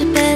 should be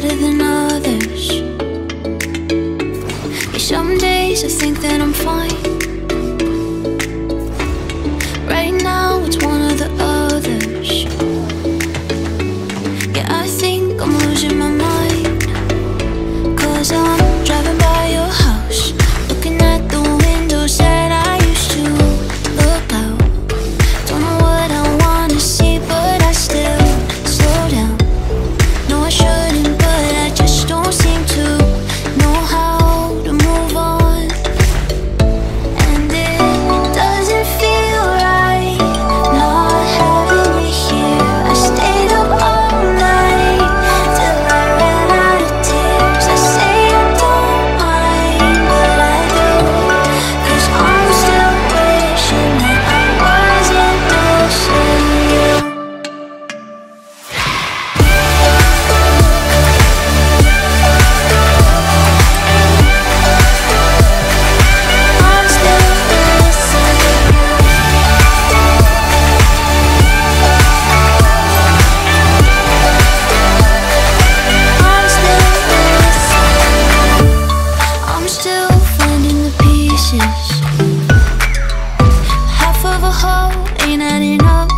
ain't had enough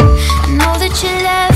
I know that you left.